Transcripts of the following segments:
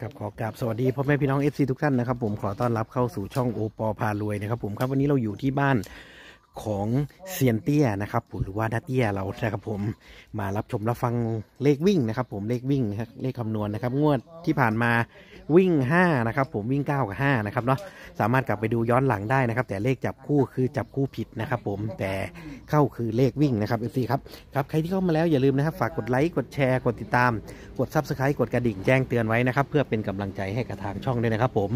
ครับขอกราบสวัสดีพ่อแม่พี่น้อง FC ทุกท่านนะครับผมขอต้อนรับเข้าสู่ช่องโอปอพารวยนะครับผมครับวันนี้เราอยู่ที่บ้านของเซียนเตี้ยนะครับผมหรือว่าดัตเตี้ยเรานะครับผมมารับชมรับฟังเลขวิ่งนะครับผมเลขวิ่งนะครับเลขคำนวณนะครับงวดที่ผ่านมา วิ่ง 5 นะครับ ผมวิ่ง 9 กับ 5 นะครับเนาะสามารถกลับไปดูย้อนหลังได้นะครับ แต่เลขจับคู่คือจับคู่ผิดนะครับ ผมแต่เข้าคือเลขวิ่งนะครับ FC ครับครับใครที่เข้ามาแล้วอย่าลืมนะครับ ฝากกดไลค์กดแชร์กดติดตาม กด Subscribe กดกระดิ่งแจ้งเตือนไว้นะครับเพื่อเป็นกำลังใจให้กับทางช่องด้วยนะครับ ผม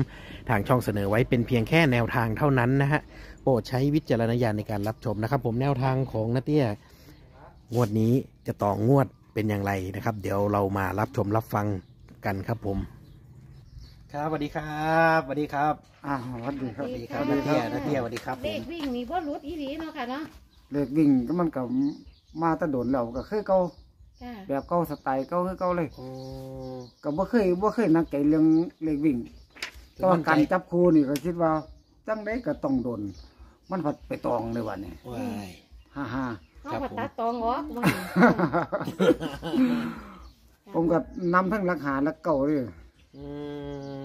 ทางช่องเสนอไว้เป็นเพียงแค่แนวทางเท่านั้นนะฮะโปรดใช้วิจารณญาณในการรับชมนะครับ ผมแนวทางของนาเตี้ยงวดนี้จะต่องวดเป็นอย่างไรนะครับ เดี๋ยวเรามารับชมรับฟังกันครับผม ครับสวัสดีครับสวัสดีครับอ่าสวัสดีครับสวัสดีครับนาเตี้ยนาเตี้ยสวัสดีครับผเลมขวิ่งนี่บ่รุดอีหลีเนาะค่ะเนาะเลขวิ่งก็มันก็มาแตะโดนแล้วก็คือเก่าจ้าแบบเก่าสไตล์เก่าคือเก่าเลยโอ้ก็บ่เคยบ่เคยนักใจเรื่องเลขวิ่งแต่ว่าการจับคู่นี่ก็คิดว่าจังไดก็ต้องโดน มันผัดไปตองเลยวันนี้ว้าย ฮ่าฮ่าเขาครับผัดผมตาตองออกบ่ผมก็นำทั้งรักหาและเก่าเลย อื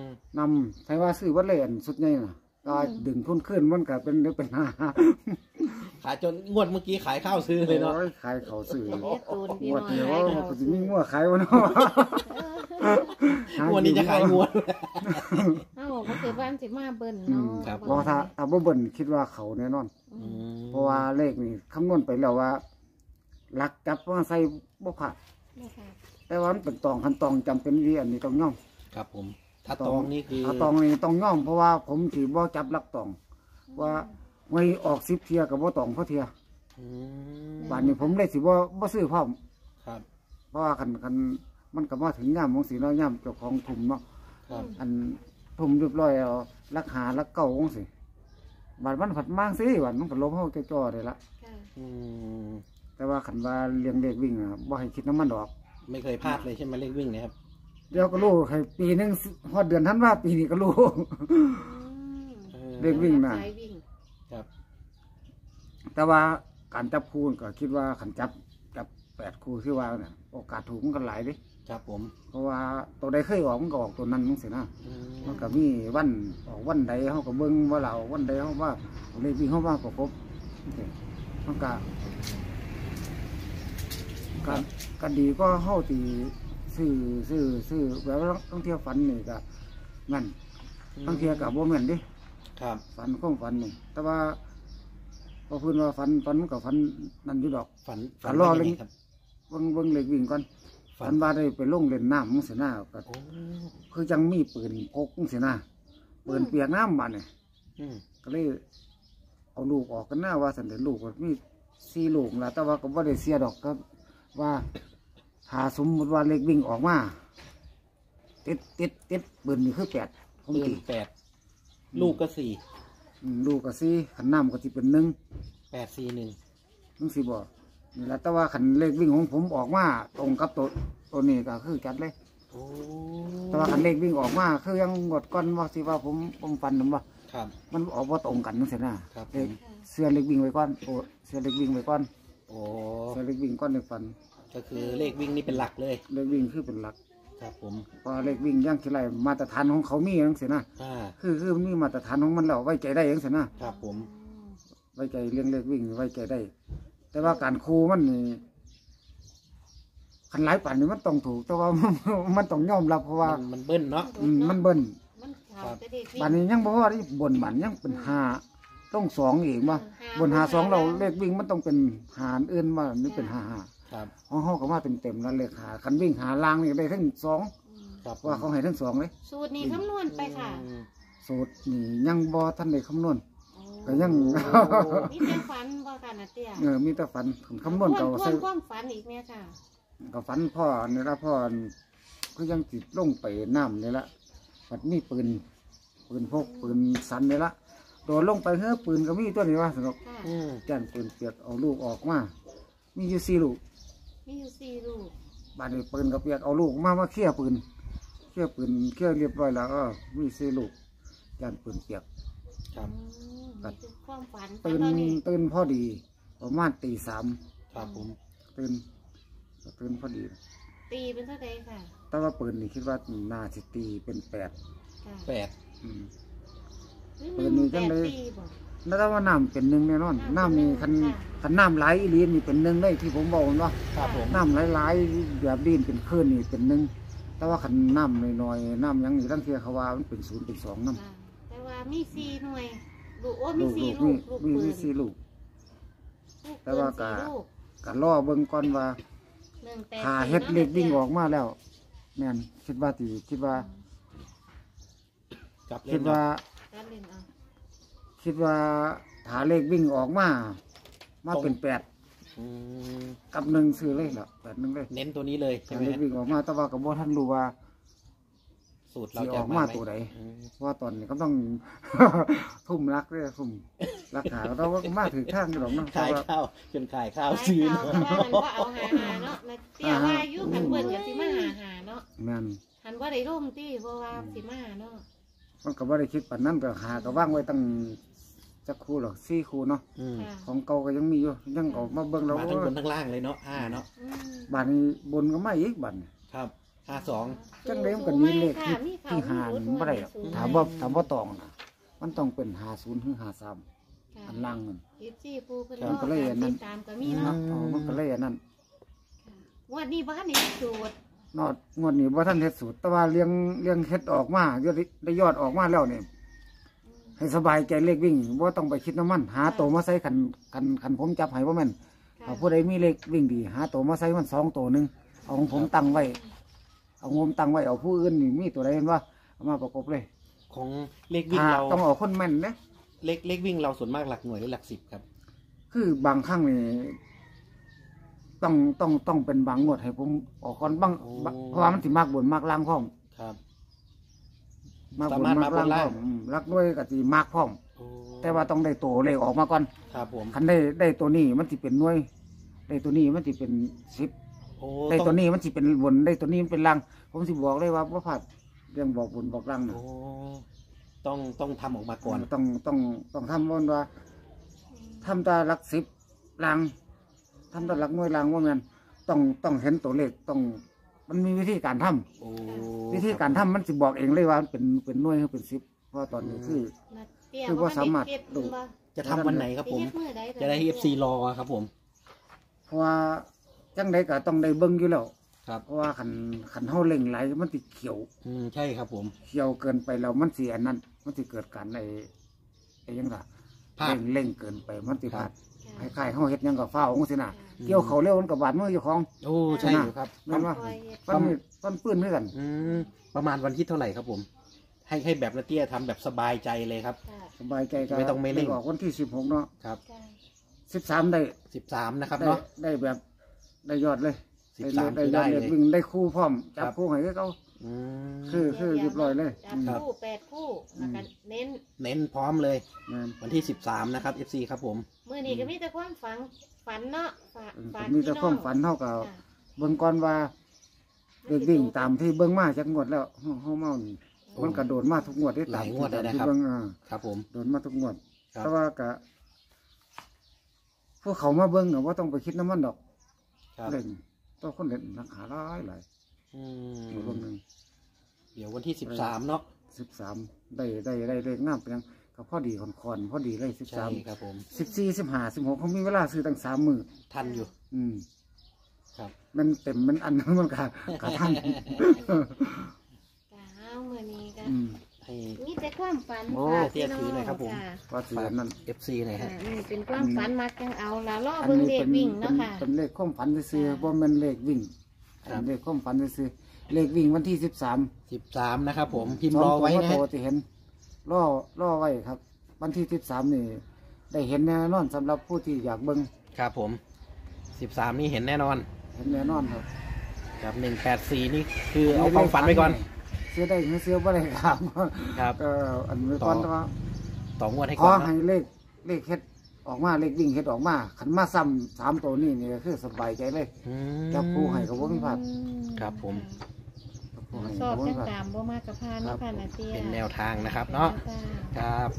มนำใครว่าซื้อวัดเลยอันสุดใหญ่น่ะก็ดึงทุนขึ้นมันก็เป็นเป็นห้าขายจนงวดเมื่อกี้ขายข้าวซื้อเลยเนาะโอ้ยขายเขาซื้อเฮ็ดตูนพี่งวน้ดองเดียวหลายมันเราก็จะมีงัวขายวะเนาะงวดนี้จะขายงวด เอ้าก็คือบ้านสิมาเบิ่นเนาะครับเพราะถ้าถ้าบ่เบิ่นคิดว่าเขาแน่นอน อืมเพราะว่าเลขนี่คำนวณไปแล้วว่าหลักจับว่าใส่บ่ขาดนี่ค่ะแต่ว่ามันเป็นตองคันตองจำเป็นวิอันนี้ต้องย่อม ครับผม ถ้าตองนี่คือถ้าตองนี่ต้องย่อมเพราะว่าผมสิบ่จับหลักตอง ว่าไว้ออก10เทียกับบ่ตองเพราะเทียอืมบัดนี้ผมเลยสิบ่บ่ซื้อพร้อม ครับ เพราะว่าคันคันมันก็มาถึงย่ามของสีเนาะย่ามเจ้าของถุมเนาะครับ อันถุมเรียบร้อยแล้วรักหารักเก่าของสิบัดมันผัดมางสิบัดมันก็ลบเฮาจ่อๆได้ละค่ะ อืมแต่ว่าขันว่าเลี้ยงเลขวิ่งอะบ่ให้คิดน้ำมันดอก ไม่เคยพลาดเลยใช่ไหมเลขวิ่งเนะครับ เดี๋ยวก็รู้ให้ปีหนึงฮอดเดือนธันวาปีนี้ก็รู้ อืมเออเลขวิ่งน่ะสายวิ่งครับ แต่ว่าการจับคู่ก็คิดว่าขันจับจับแปดคู่ที่ว่าเนี่ยโอกาสถูกมันก็หลายเดิครับผมเพราะว่าตัวใดเคยออกมันก็ออกตัวนั้นมั้งสินะอืมมันก็มีวันออกวันใดเขาก็เบิ่งว่าเราวันใดเขาว่าเลขวิ่งเขาว่าประกบมันก็การการดีก็เข้าตี ซื้อซื้อซื้อแบบว่าต้องเที่ยวฝันนี่ก็แมันบางเที่ยกับโบแม่นเดิครับฝันข้องฝันนี่แต่ว่าพอพูดว่าฝันฝันมันกับฝันนั่นอยู่ดอกฝันฝันรอเลยป็นงไงครับเบิ่งเบิ่งเลขวิ่งก่อนฝัฝันนว่าได้ไปลงเล่นน้ำมังสินะก็โอ้คือจังมีปืนพกมังสินะปืนเปียกน้ำมาเนี่ยอืมก็เลยเอาลูกออกกันหน้าว่าสันเดลูกก็มีสี่ลูกละแต่ว่าก็บ่ได้เสียดอกก็ว่า ถ้าสมมติว่าเลขวิ่งออกมาติดติดติดปืนนี่คือแปดผมปืนตีแปดลูกก็สี่อืมลูกก็สี่ขันน้ำก็ที่เป็นหนึ่งแปดสี่หนึ่งนึงสี่บ่นี่แหละแต่ว่าขันเลขวิ่งของผมออกมาตรงกับตัวตัวนี้ก็คือจัดเลย โอ้แต่ว่าขันเลขวิ่งออกมาคือยังงดก้อนว่าสิว่าผมผมฟันผมว่า ครับ มันออกว่าตรงกันนั่นสินะครับเลขผมเสื้อเลขวิ่งไว้ก่อนโอ้เสื้อเลขวิ่งไว้ก่อนโอ้เสื้อเลขวิ่งก้อนในฟัน ก็คือเลขวิ่งนี่เป็นหลักเลย เลขวิ่งคือเป็นหลักครับผมเพราะเลขวิ่งย่างทีไรมาตรฐานของเขามีอย่างสินะอ่าคือคือมันมีมาตรฐานของมันแล้วไว้ใจได้อย่างสินะครับผมไว้ใจเรื่องเลขวิ่งไว้ใจได้ แต่ว่าการครูมันนี่ขันหลายปันนี่มันต้องถูก แต่ว่า มันต้องยอมรับเพราะว่ามันมันเบิ้ลเนาะ อืมมันเบิ้ลมันเขาจะได้วิ่งปันนี้ยังบอกว่าที่บนบันยังเป็นหาต้องสองเองว่าบนหาสองเราเลขวิ่งมันต้องเป็นหารอื่นว่านี่เป็นหาหา ครับของเขาก็มาเต็มเต็มๆแล้วเลขหาคันวิ่งหาลางนี่ได้ทั้งสองอืมครับว่าเขาให้ทั้งสองเลย สูตรนี้คำนวณไปค่ะอืมสูตรนี่ยังบอท่านได้คำนวณโอ้ก็ยังมีแต่ฝันบ่ค่ะนะเตี้ยเออมีแต่ฝันคำนวณทเก่าวนใส่ความฝันอีกเนี่ยค่ะก็ฝันพ่อนี่ละพ่อก็ยังติดลงไปน้ำนี่ละปัดมีปืนปืนพกปืนสันนี่ละโดดลงไปเฮ้อปืนก็มีตัวนี้ว่าสนุกค่ะอืมแจ้นปืนเปียกเอาลูกออกมา มีอยู่สี่ลูก มีอยู่สี่ลูกบาดนี้ปืนก็เปียกเอาลูกมามาเคลี่ยร์ปืนเคลี่ยร์ปืนเคลี่ยร์เรียบร้อยแล้วก็มีสี่ลูกแจ้นปืนเปียก ครับอืมครับ นี่คือความฝันตื่นตอนนี้ตื่นพอดี ประมาณตีสามครับผม ตื่นตื่นพอดี ตีตีเป็นเท่าใดค่ะแต่ว่าปืนนี่คิดว่าน่าสิตีเป็นแปดค่ะแปดอืม หรือหเปิดนี่นึ่งจัแปงดเลย ตีบ่ แล้วแต่ว่าน้ำเป็นหนึ่งแน่นอน น้ำน้ำนี่เป็คันนหนึ่งค่ะคันน้ำไหลอีหลีนี่เป็นหนึ่งเลยที่ผมบอกว่าครับผมน้ำไหลๆแบบดินเป็นคลื่นนี่เป็นหนึ่งแต่ว่าคันน้ำน้อยๆน้ำหยังนี่ตั้งเทียเขาว่ามันเป็นศูนย์เป็นสองน้ำค่ะแต่ว่ามีสี่หน่วยลูกโอ้มีลูกสี่ลูกลูนี่กลูกมีปืมีนสี่ลูก ลูกแต่ปืนว่าสี่ก็ลูกก็ล่อเบิ่งก่อนว่าหนึ่งแปดหาสี่เฮ็ดเล็กวิ่งออกนาะมาแล้วแม่นคิดว่าตีคิดว่าจับเล่คินดเนาะว่า การเล่นเอา คิดว่าหาเลขวิ่งออกมา มาเป็นแปดอืมกับหนึ่งซื้อเลยเหรอแปดหนึ่งเลยเน้นตัวนี้เลยใช่หาไหมเลขฮะวิ่งออกมาแต่ว่ากับว่าท่านรู้ว่า สูตรเราสิจะออกมามาไหมตัวไหน อืมเพราะว่าตอนนี้ก็ต้อง ทุ่มรักเลยทุ่มรักหาเราก็มาถือข้างกันหรอกเนาะเพขายราะว่า ข้าวจนขายข้าวขายซื้อข่าวเนาะแต่ว่ามันก็เอาหาหาเนาะนะเตี้ยว่าอายุขันเบิ่นกับสิมาหาหาเนาะแม่นหันว่าได้ร่มตี้เพราะว่าสิมาเนาะมันก็บ่ได้คิดปันนั้นก็หาก็ว่างไว้ตั้ง จักคู่หรอกสี่คู่เนาะอืมค่ะของเก่าก็ยังมีอยู่ยังเออกมาเบิ่งเรามาทั้งบนทั้งล่างเลยเนาะห้าเนาะอืมบ้านนี้บนก็ไม่อีกบ้านครับห้าสอง จังไดมันก็มีเลขที่ค่ะมีข่าวที่หามีนรุดบ่ได้หรอกมีรุดถามว่าถามว่าตองนะมันต้องเป็นหาศูนย์ถึงหาสามค่ะอันล่างมันยิปซี่ปูเพิ่นครับรอก็เลยอักานรนั้ตินดตามก็มีเนาะอ๋อมันก็เลยอันนั้นงวันนี้บ้านนี้สูตรนอดงวดนี้ว่าท่านเฮ็ดสูตรแต่ว่าเลี้ยงเลี้ยงเฮ็ดออกมายอดได้ยอดออกมาแล้วเนี่ย ให้สบายใจเลขวิ่งว่าต้องไปคิดน้ำมัน หาตัวมาใส่ขันขันขันผมจับให้ว่าแม่นค่ะถ้าผู้ใดมีเลขวิ่งดี หาตัวมาใส่มันสองตัวหนึ่งเอาของผมตั้งไว้ เอาของผมตั้งไว้เอาผู้อื่นนี่มีตัวใดเห็นว่าเอามาประกบเลยของเลขวิ่งหาเราต้องเอาคนแม่นนะเลขเลขวิ่งเราส่วนมากหลักหน่วยหรือหลักสิบครับ คือบางครั้งนี่ต้องต้องต้องเป็นบางงวดให้ผมออกก่อนบางโอ้บางเพราะว่ามันสิมากบนมากล่างพร้อมครับ มากบสานมารถมากล่างมาบนพล่าร้อง มอืมรักด้วยกับสิมากพร้อม โอ้แต่ว่าต้องได้ตัวเลขออกมาก่อนครับผมคันได้ได้ตัวนี้มันสิเป็นหน่วย ได้ตัวนี้มันสิเป็นสิบโอ้ได้ต้ตัอวงนี้มันสิเป็นบนได้ตัวนี้มันเป็นล่างผมสิบอกเลยว่าว่าผัดเรื่องบอกบนบอกล่างนะโอ้ต้องต้องทำออกมาก่อนต้องต้องต้องทำบนว่าทำแตาหลักสิบล่างทำแตาหลักหน่วยล่างว่าแมันต้องต้องเห็นตัวเลขต้อง มันมีวิธีการทำโอ้วิธีการทำมันสิบอกเองเลยว่ามันเป็นเป็นหน่วยหรือเป็นสิบเพราะว่าตอนนี้คือนะเตี้ยคือว่าสามารถเฮ็ดดูบ่จะทำวันไหนครับผมสิเฮ็ดมื้อใดจะได้เอฟซีรอครับผม เพราะว่าจังใดก็ต้องได้เบิ่งอยู่แล้วครับ เพราะว่าขันขันเฮาเล่งไหลมันติเขียว อืมใช่ครับผม เขียวเกินไปแล้วมันสิอันนั้น มันสิเกิดการไอ้ไอ้หยังล่ะพลาดเร่งเร่งเกินไปมันสิพลาดค่ะคล้ายๆเฮาเฮ็ดหยังกับฟ้าวของสิน่ะอืม เกี่ยวเขาเร็วมันกับบาดมือเจ้าของ โอ้ใช่อยู่ครับ แม่นว่าปล่อยเฮ็ดปั้นมีดปั้นปืนด้วยกันอืมประมาณวันที่เท่าไหร่ครับผม ให้ให้แบบนาเตี้ยทำแบบสบายใจเลยครับ ค่ะสบายใจก็ไม่ต้องไม่เร่ง ออกวันที่16เนาะครับค่ะ13ได้สิบสามนะครับได้เนาะได้แบบได้ยอดเลยสิบสามได้คือได้ได้ยอดเลยวิ่งได้คู่พร้อมจับครับ คู่ให้เขา อืม คือเรียบร้อยเลยจับครับคู่แปดคู่แล้วก็เน้นเน้นพร้อมเลย แม่นวันที่สิบสามนะครับ FC ครับผม มื้อนี้ก็มีแต่ความฝัน ฝันเนาะฝากอืมฝากมีแต่พี่ความองฝันเท่ากับค่ะเบิ่งก่อนว่าเด็กวิ่งตามที่เบิ่งมาจากงวดแล้วเฮาเฮาเมานี่โอ้มันกระโดดมาทุกงวดที่หตาลามยงวดเลยนะที่ครับเบิ่งอ่าครับผม โดดมาทุกงวดครับ แต่ว่าก็พวกเขามาเบิ่งก็ว่าต้องไปคิดน้ำมันดอกครับเล่นตัวคนเล่นราคาหลายหลายอืมาเบิ่งหนึมงเดี๋ยววันที่สิบสามเนาะสิบสามได้ได้ได้เลขงามเป็นยัง ก็พอดีคอนคอนๆพอดีเลยสิบใช่สามครับผม สิบสี่สิบห้าสิบหกเขามีเวลาซื้อตั้งสามมือทันอยู่อืม ครับ มันเต็มมันอันนั้นมันก็กระทัน จ้าเอามื้อนี้ก็อืม ให้ มีแต่ความฝันโอ้ค่ะเตี้ยถือหน่อยครับผมะว่าเสือนั่น FC หน่อยอ่าฮะ นี่เป็นความฝันมักจังเอาละล่ออันเบิ่งนี้เด็กเป็นวิ่งเป็เนาะนค่ะ เป็นเลขความฝันซื้อค่ะ ๆบ่แม่นเลขวิ่งครับ เป็นเลขความฝันซื้อๆเลขวิ่งวันที่สิบสามสิบสามนะครับผมพิมพ์รอไว้นะโตฮะที่เห็น ล่อล่อไว้ครับ วันที่สิบสามนี่ ได้เห็นแน่นอนสำหรับผู้ที่อยากเบิ่งครับผมสิบสามนี่เห็นแน่นอนเห็นแน่นอนครับครับหนึ่งแปดสี่นี่คือเอาความฝันไว้ก่อนเสื้อได้หรือเสื้อบ่ได้ครับครับก็อันไว้ก่อนต่อแต่ว่าต่องวดให้ขก่ออนให้เนาะเลขเลขเฮ็ดออกมาเลขวิ่งเฮ็ดออกมาขันมาซ้ำสามตัวนี่นี่ก็คือสบายใจเลยอืมจับคู่ให้ก็บ่มีพลาดครับผม จับคู่ให้สอบก็บ่จัมีงพลาดตามบ่มากกับพานเนาะค่ะนาเตียเป็นแนวทางนะครับเนาะ จ้าครับ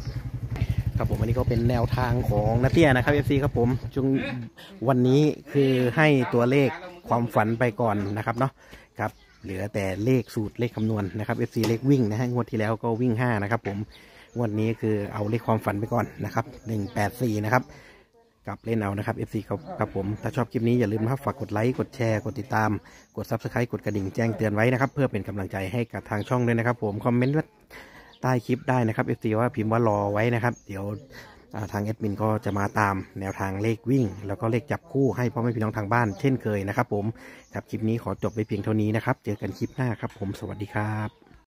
ครับผมอันนี้ก็เป็นแนวทางของนาเตี้ยนะครับ FC ครับผมจงวันนี้คือให้ตัวเลขความฝันไปก่อนนะครับเนาะครับเหลือแต่เลขสูตรเลขคำนวณนะครับ FC เลขวิ่งนะฮะงวดที่แล้วก็วิ่ง 5 นะครับผมงวดนี้คือเอาเลขความฝันไปก่อนนะครับ 184 นะครับ กลับเล่นเอานะครับ FC ครับครับผม ถ้าชอบคลิปนี้อย่าลืมนะครับฝากกดไลค์กดแชร์กดติดตาม กด Subscribe กดกระดิ่งแจ้งเตือนไว้นะครับ เพื่อเป็นกำลังใจให้กับทางช่องด้วยนะครับผมคอมเมนต์ใต้คลิปได้นะครับ FC ว่าพิมพ์ว่ารอไว้นะครับ เดี๋ยวทางแอดมินก็จะมาตามแนวทางเลขวิ่ง แล้วก็เลขจับคู่ให้พ่อแม่พี่น้องทางบ้านเช่นเคยนะครับผมครับคลิปนี้ขอจบไปเพียงเท่านี้นะครับ เจอกันคลิปหน้าครับผมสวัสดีครับ